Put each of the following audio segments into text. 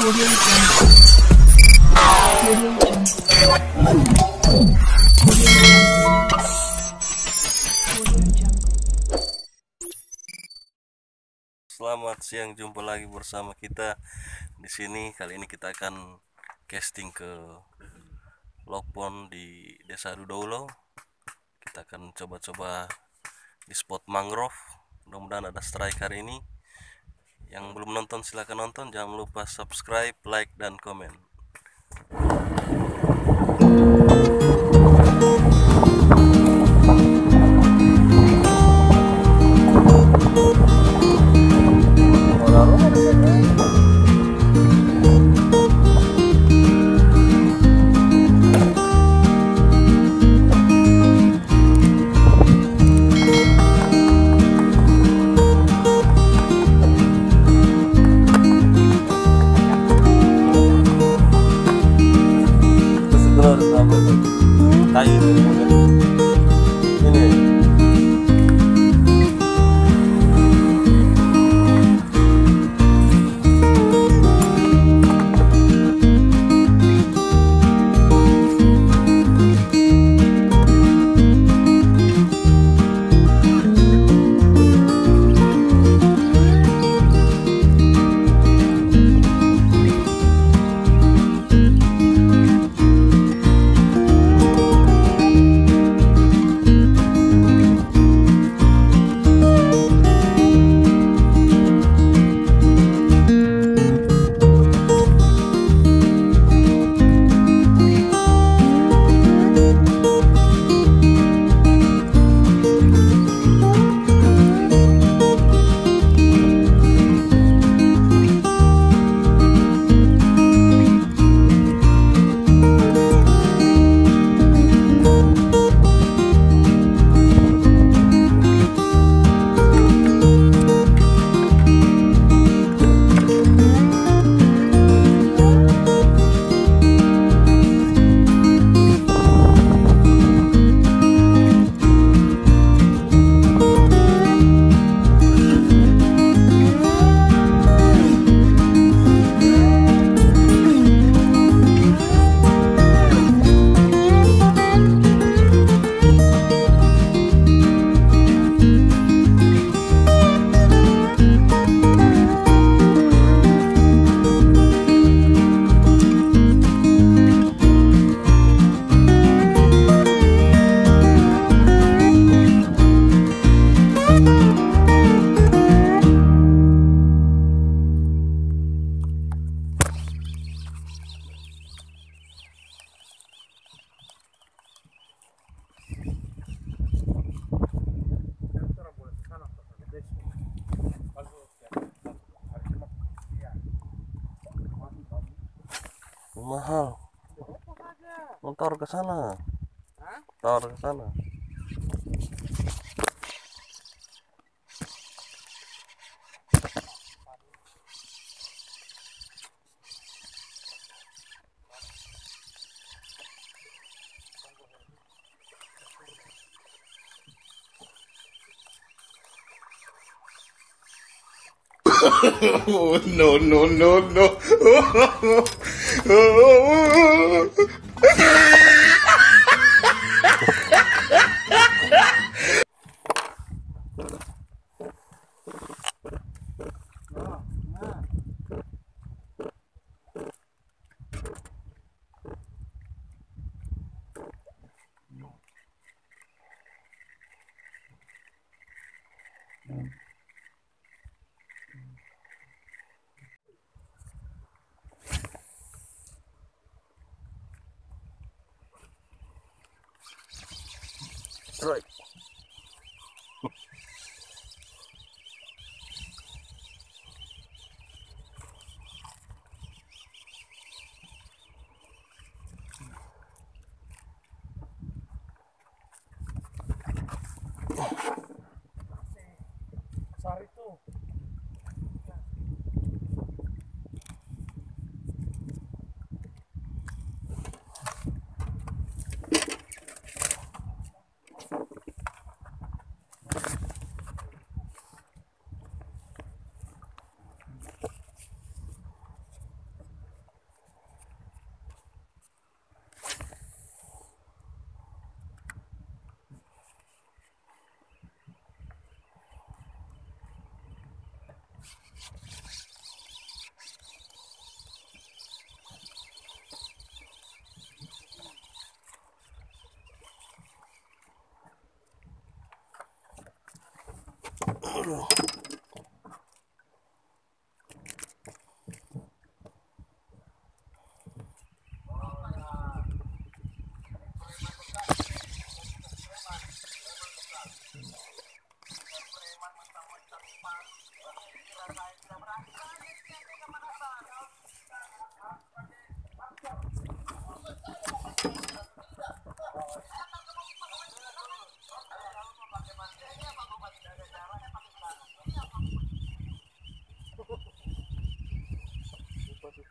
Selamat siang, jumpa lagi bersama kita di sini. Kali ini kita akan casting ke Lokpon di Desa Dudolo. Kita akan coba-coba di spot mangrove. Mudah-mudahan ada strike hari ini. Yang belum nonton silahkan nonton. Jangan lupa subscribe, like, dan komen. 大姨父 Mahal. Motor ke sana. Motor ke sana. Oh, no, no, no, no. 어, 어, 어. 어. Right. Strike.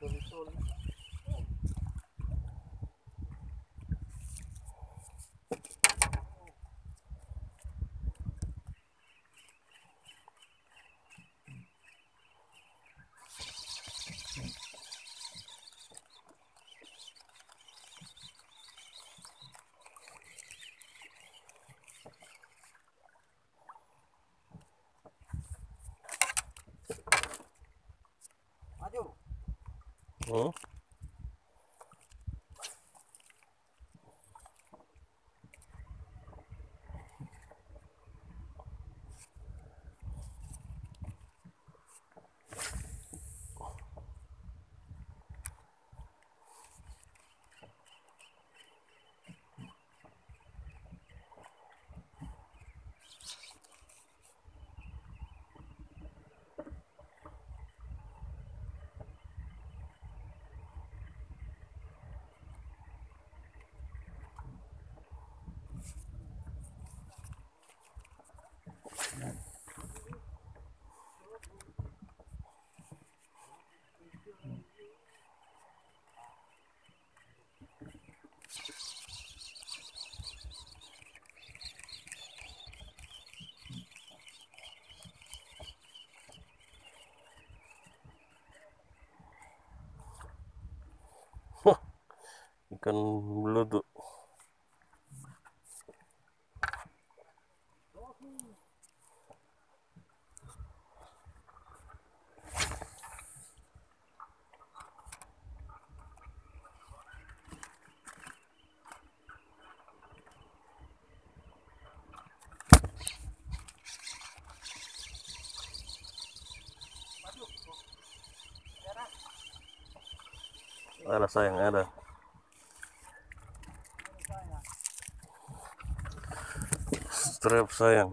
Dovizol. Ikan belutuk. Ada sayang, ada. Strap sayang.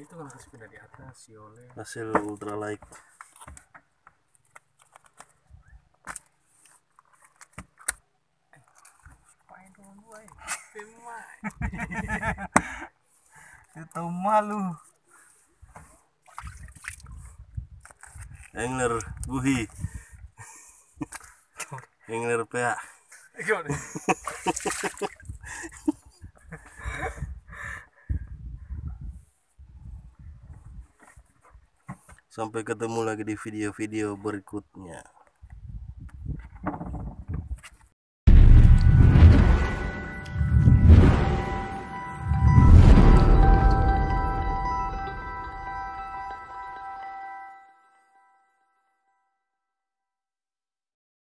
itu kan harus pindah di atas? Si oleh hasil ultralight. Itu malu. Angler buhi angler PA sampai ketemu lagi di video-video berikutnya